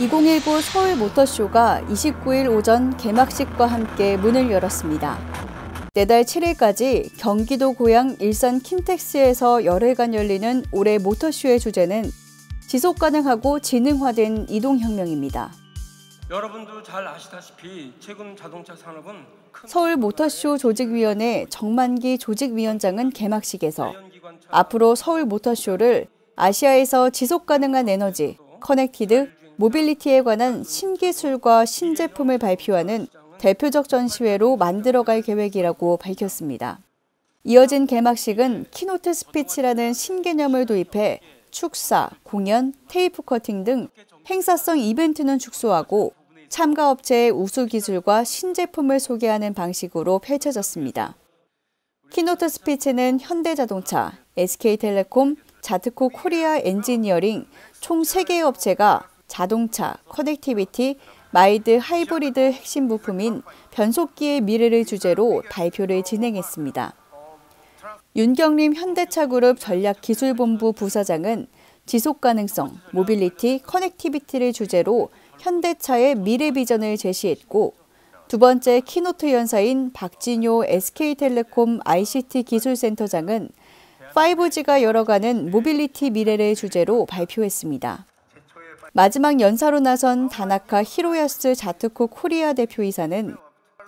2019 서울 모터쇼가 29일 오전 개막식과 함께 문을 열었습니다. 내달 7일까지 경기도 고향 일산 킨텍스에서 열흘간 열리는 올해 모터쇼의 주제는 지속 가능하고 지능화된 이동혁명입니다. 여러분도 잘 아시다시피 최근 자동차 산업은 큰 서울 모터쇼 조직위원회 정만기 조직위원장은 개막식에서 앞으로 서울 모터쇼를 아시아에서 지속 가능한 에너지, connected, 모빌리티에 관한 신기술과 신제품을 발표하는 대표적 전시회로 만들어갈 계획이라고 밝혔습니다. 이어진 개막식은 keynote speech라는 신개념을 도입해 축사, 공연, 테이프 커팅 등 행사성 이벤트는 축소하고 참가 업체의 우수 기술과 신제품을 소개하는 방식으로 펼쳐졌습니다. keynote speech는 현대자동차, SK텔레콤, 자트코 코리아 엔지니어링 총 3개의 업체가 자동차, connectivity, mild 하이브리드 핵심 부품인 변속기의 미래를 주제로 발표를 진행했습니다. 윤경림 현대차그룹 전략기술본부 부사장은 지속 가능성, 모빌리티, connectivity를 주제로 현대차의 미래 비전을 제시했고 두 번째 keynote 연사인 박진효 SK텔레콤 ICT 기술센터장은 5G가 열어가는 모빌리티 미래를 주제로 발표했습니다. 마지막 연사로 나선 다나카 히로야스 자트코 코리아 대표이사는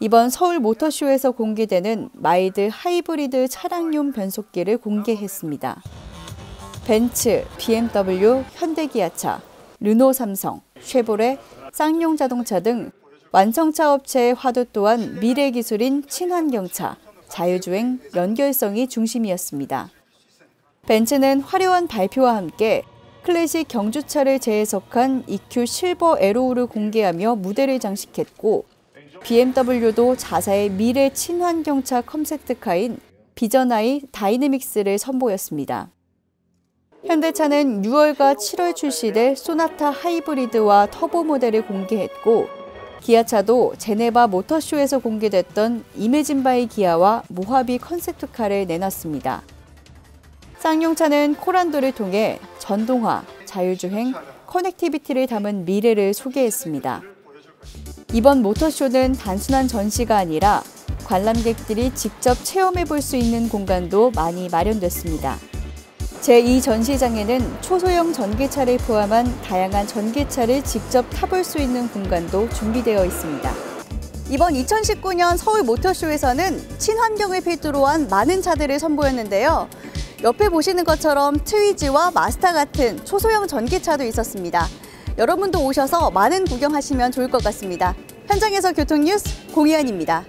이번 서울 모터쇼에서 공개되는 mild 하이브리드 차량용 변속기를 공개했습니다. 벤츠, BMW, 현대기아차, 르노 삼성, 쉐보레, 쌍용 자동차 등 완성차 업체의 화두 또한 미래 기술인 친환경차, 자율주행, 연결성이 중심이었습니다. 벤츠는 화려한 발표와 함께 클래식 경주차를 재해석한 EQ 실버 에로우를 공개하며 무대를 장식했고 BMW도 자사의 미래 친환경차 컴셉트카인 Vision i Dynamics를 선보였습니다. 현대차는 6월과 7월 출시될 소나타 하이브리드와 터보 모델을 공개했고 기아차도 제네바 모터쇼에서 공개됐던 Imagine by 기아와 모하비 컨셉트카를 내놨습니다. 쌍용차는 코란도를 통해 전동화, 자율주행, connectivity를 담은 미래를 소개했습니다. 이번 모터쇼는 단순한 전시가 아니라 관람객들이 직접 체험해 볼 수 있는 공간도 많이 마련됐습니다. 제2 전시장에는 초소형 전기차를 포함한 다양한 전기차를 직접 타볼 수 있는 공간도 준비되어 있습니다. 이번 2019년 서울 모터쇼에서는 친환경을 필두로 한 많은 차들을 선보였는데요. 옆에 보시는 것처럼 트위지와 마스터 같은 초소형 전기차도 있었습니다. 여러분도 오셔서 많은 구경하시면 좋을 것 같습니다. 현장에서 교통 뉴스 공희연입니다.